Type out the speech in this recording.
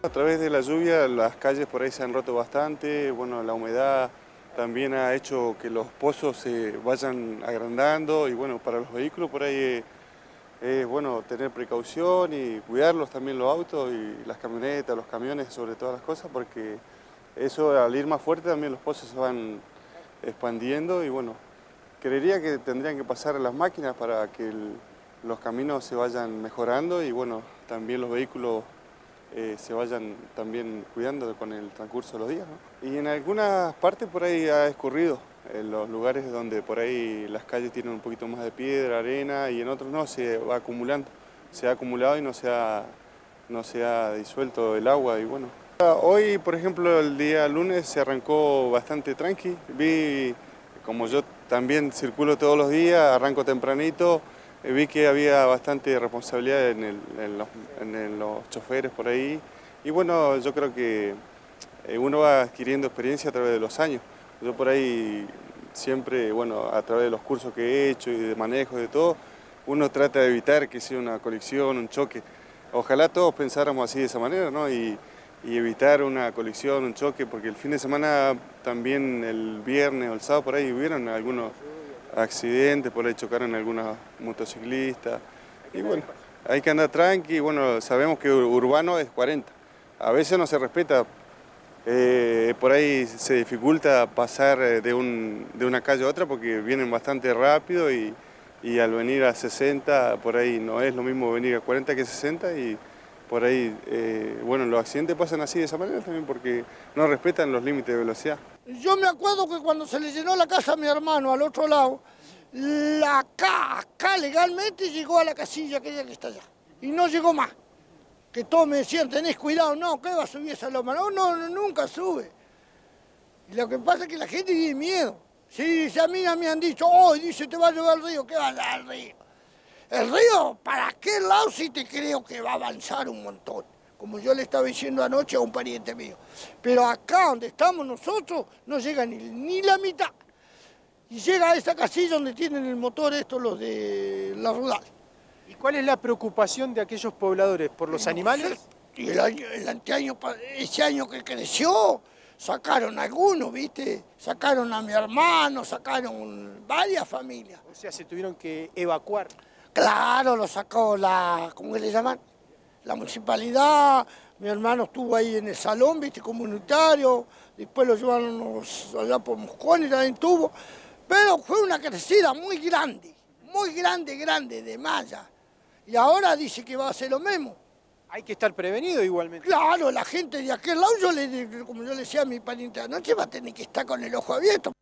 A través de la lluvia las calles por ahí se han roto bastante, bueno, la humedad también ha hecho que los pozos se vayan agrandando y bueno, para los vehículos por ahí es bueno tener precaución y cuidarlos también los autos y las camionetas, los camiones sobre todas las cosas porque eso al ir más fuerte también los pozos se van expandiendo y bueno, creería que tendrían que pasar las máquinas para que los caminos se vayan mejorando y bueno, también los vehículos eh, se vayan también cuidando con el transcurso de los días. Y en algunas partes por ahí ha escurrido, en los lugares donde por ahí las calles tienen un poquito más de piedra, arena y en otros no, se va acumulando, se ha acumulado y no se ha, no se ha disuelto el agua y bueno. Hoy, por ejemplo, el día lunes se arrancó bastante tranqui, vi, como yo también circulo todos los días, arranco tempranito, vi que había bastante responsabilidad en, los, choferes por ahí y bueno, yo creo que eh, uno va adquiriendo experiencia a través de los años. Yo por ahí siempre, bueno, a través de los cursos que he hecho y de manejo de todo, uno trata de evitar que sea una colisión, un choque. Ojalá todos pensáramos así de esa manera, ¿no? Y, y evitar una colisión, un choque, porque el fin de semana también el viernes o el sábado por ahí hubieron algunos accidentes, por ahí chocaron algunos motociclistas. Y bueno, hay que andar tranqui, bueno, sabemos que urbano es 40. A veces no se respeta, eh, por ahí se dificulta pasar eh, de, una calle a otra porque vienen bastante rápido y, al venir a 60, por ahí no es lo mismo venir a 40 que 60 y por ahí, eh, bueno, los accidentes pasan así de esa manera también porque no respetan los límites de velocidad. Yo me acuerdo que cuando se le llenó la casa a mi hermano al otro lado, la acá, acá legalmente llegó a la casilla aquella que está allá. Y no llegó más. Que todos me decían, tenés cuidado, no, ¿qué va a subir esa loma? No, no, nunca sube. Y lo que pasa es que la gente tiene miedo. Sí, si a mí me han dicho, oh, dice, te va a llevar al río, ¿qué va a al río? El río, ¿para qué lado sí te creo que va a avanzar un montón? como yo le estaba diciendo anoche a un pariente mío. Pero acá donde estamos nosotros no llega ni, la mitad. Y llega a esa casilla donde tienen el motor estos los de la rural. ¿Y cuál es la preocupación de aquellos pobladores? ¿Por los animales? Y el, año, el anteaño, ese año que creció, sacaron algunos, ¿viste? Sacaron a mi hermano, sacaron varias familias. O sea, se tuvieron que evacuar. Claro, lo sacó la, ¿cómo le llaman? la municipalidad, mi hermano estuvo ahí en el salón, viste, comunitario, después lo llevaron allá por Mosconi, también tuvo, pero fue una crecida muy grande, muy grande, grande, de malla. Y ahora dice que va a hacer lo mismo. Hay que estar prevenido igualmente. Claro, la gente de aquel lado, yo le, como yo le decía a mi pariente anoche, va a tener que estar con el ojo abierto.